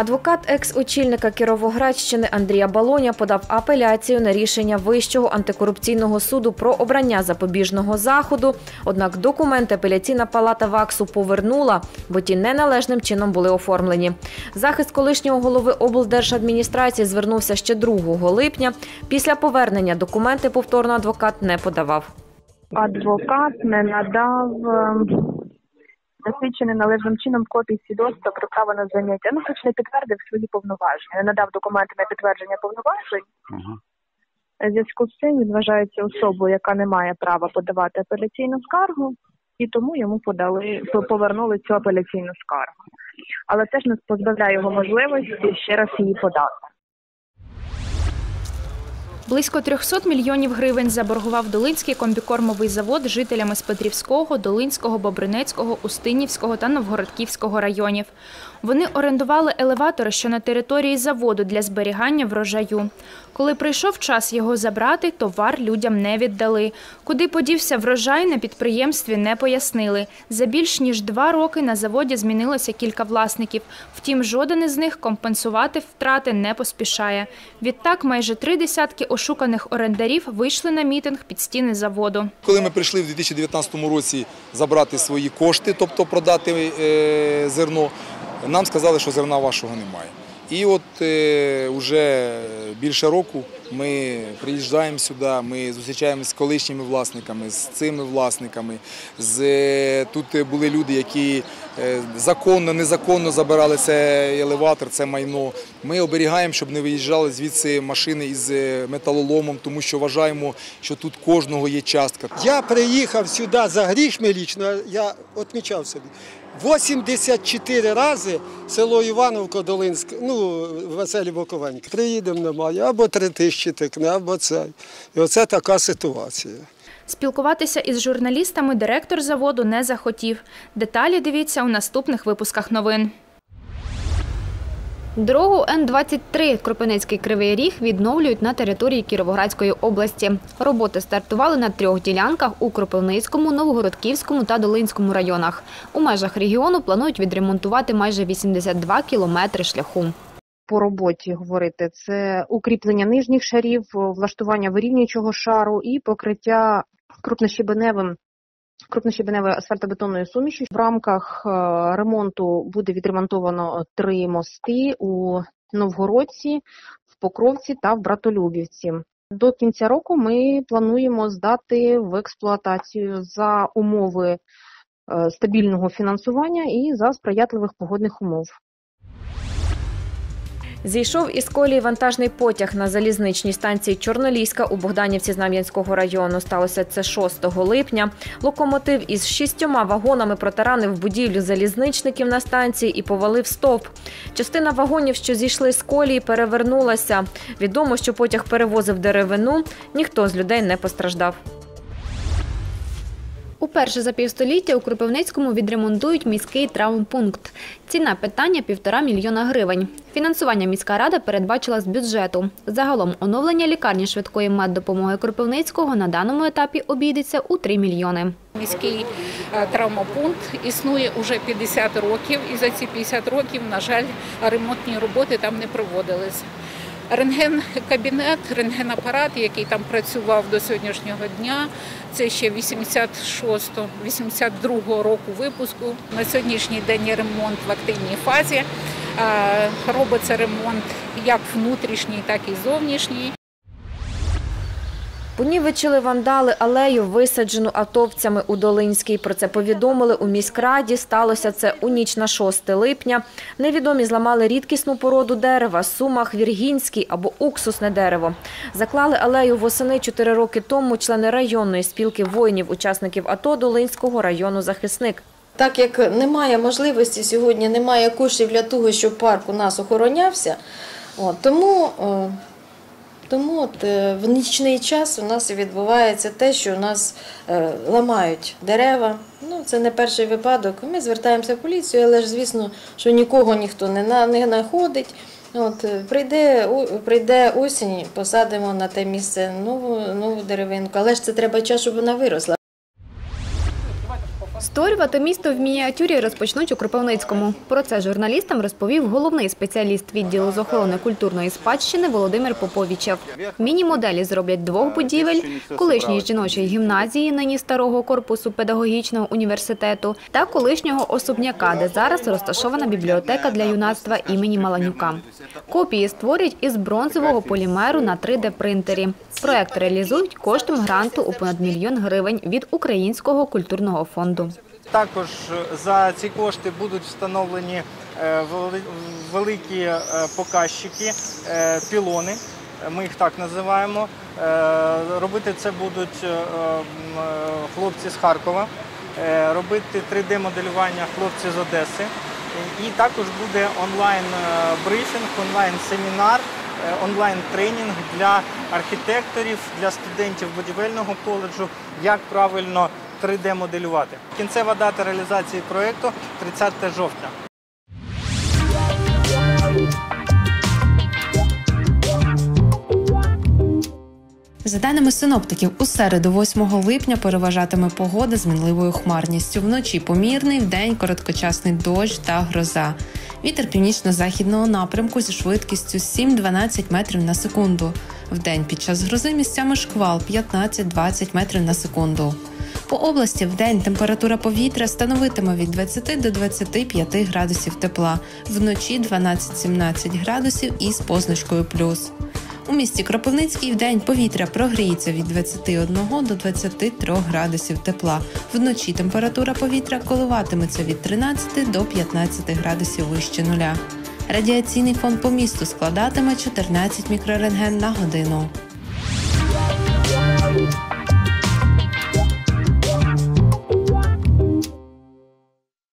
Адвокат екс-очільника Кіровоградщини Андрія Балоня подав апеляцію на рішення Вищого антикорупційного суду про обрання запобіжного заходу. Однак документи апеляційна палата ВАКСу повернула, бо ті неналежним чином були оформлені. Захист колишнього голови облдержадміністрації звернувся ще 2 липня. Після повернення документи повторно адвокат не подавав. адвокат не надав ем, засвідчений належним чином копії свідоцтва про право на заняття. Ну, хоч не підтвердив свої повноваження, не надав документи на підтвердження повноважень. В зв'язку з цим він вважається особою, яка не має права подавати апеляційну скаргу, і тому йому подали повернули цю апеляційну скаргу. Але теж не позбавляє його можливості ще раз її подати. Близько 300 мільйонів гривень заборгував Долинський комбікормовий завод жителями з Петрівського, Долинського, Бобринецького, Устинівського та Новгородківського районів. Вони орендували елеватори, що на території заводу для зберігання врожаю. Коли прийшов час його забрати, товар людям не віддали. Куди подівся врожай, на підприємстві не пояснили. За більш ніж два роки на заводі змінилося кілька власників. Втім, жоден із них компенсувати втрати не поспішає. Відтак майже три десятки ошуканих орендарів вийшли на мітинг під стіни заводу. Коли ми прийшли в 2019 році забрати свої кошти, тобто продати е, зерно, нам сказали, що зерна вашого немає. І от е, вже більше року ми приїжджаємо сюди, ми зустрічаємося з колишніми власниками, з цими власниками. З, е, тут були люди, які е, законно, незаконно забирали цей елеватор, це майно. Ми оберігаємо, щоб не виїжджали звідси машини із е, металоломом, тому що вважаємо, що тут кожного є частка. Я приїхав сюди за грішми лічно, я відмічав собі. 84 рази село Івановко Долинське, ну, Василі Боковенька. Приїдемо немає, або три тисячі тикне, або це. І оце така ситуація. Спілкуватися із журналістами директор заводу не захотів. Деталі дивіться у наступних випусках новин. Дорогу Н-23 Кропивницький Кривий Ріг відновлюють на території Кіровоградської області. Роботи стартували на трьох ділянках у Кропивницькому, Новгородківському та Долинському районах. У межах регіону планують відремонтувати майже 82 кілометри шляху. По роботі говорити це укріплення нижніх шарів, влаштування вирівнюючого шару і покриття крупнощебеневим крупнощебеневою асфальтобетонною сумішю. В рамках е, ремонту буде відремонтовано три мости у Новгородці, в Покровці та в Братолюбівці. До кінця року ми плануємо здати в експлуатацію за умови е, стабільного фінансування і за сприятливих погодних умов. Зійшов із колії вантажний потяг на залізничній станції Чорноліська у Богданівці Знам'янського району. Сталося це 6 липня. Локомотив із шістьома вагонами протаранив будівлю залізничників на станції і повалив стовп. Частина вагонів, що зійшли з колії, перевернулася. Відомо, що потяг перевозив деревину. Ніхто з людей не постраждав. Уперше за півстоліття у Кропивницькому відремонтують міський травмпункт. Ціна питання – півтора мільйона гривень. Фінансування міська рада передбачила з бюджету. Загалом оновлення лікарні швидкої меддопомоги Кропивницького на даному етапі обійдеться у 3 мільйони. Міський е, травмопункт існує уже 50 років, і за ці 50 років, на жаль, ремонтні роботи там не проводились. Рентген-кабінет, рентгенапарат, який там працював до сьогоднішнього дня, це ще 86-82 року випуску. На сьогоднішній день ремонт в активній фазі. Е, Робиться ремонт як внутрішній, так і зовнішній. Понівечили вандали алею, висаджену атовцями у Долинській. Про це повідомили у міськраді. Сталося це у ніч на 6 липня. Невідомі зламали рідкісну породу дерева, сумах, віргінський або уксусне дерево. Заклали алею восени 4 роки тому члени районної спілки воїнів, учасників АТО Долинського району захисник. Так як немає можливості сьогодні, немає коштів для того, щоб парк у нас охоронявся, тому, е, тому от, е, в нічний час у нас відбувається те, що у нас е, ламають дерева. Ну, це не перший випадок. Ми звертаємося в поліцію, але ж звісно, що нікого ніхто не, на, не знаходить. От, е, прийде, у прийде осінь, посадимо на те місце нову, нову деревинку, але ж це треба час, щоб вона виросла. Створювати місто в мініатюрі розпочнуть у Кропивницькому. Про це журналістам розповів головний спеціаліст відділу з охорони культурної спадщини Володимир Поповічев. Міні-моделі зроблять двох будівель – колишньої жіночої гімназії, нині старого корпусу педагогічного університету, та колишнього особняка, де зараз розташована бібліотека для юнацтва імені Маланюка. Копії створюють із бронзового полімеру на 3D-принтері. Проект реалізують коштом гранту у понад мільйон гривень від Українського культурного фонду. Також за ці кошти будуть встановлені е, великі е, показчики, е, пілони, ми їх так називаємо. Е, Робити це будуть е, е, хлопці з Харкова, е, робити 3D-моделювання хлопці з Одеси. І також буде онлайн-брифінг, онлайн-семінар, е, онлайн-тренінг для архітекторів, для студентів будівельного коледжу, як правильно 3D-моделювати. Кінцева дата реалізації проєкту 30 жовтня. За даними синоптиків, у середу, 8 липня, переважатиме погода з мінливою хмарністю. Вночі помірний, вдень короткочасний дощ та гроза. Вітер північно-західного напрямку зі швидкістю 7-12 метрів на секунду. Вдень під час грози місцями шквал 15-20 метрів на секунду. По області вдень температура повітря становитиме від 20 до 25 градусів тепла, вночі 12-17 градусів із позначкою плюс. У місті Кропивницький вдень повітря прогріється від 21 до 23 градусів тепла. Вночі температура повітря коливатиметься від 13 до 15 градусів вище нуля. Радіаційний фон по місту складатиме 14 мікрорентген на годину.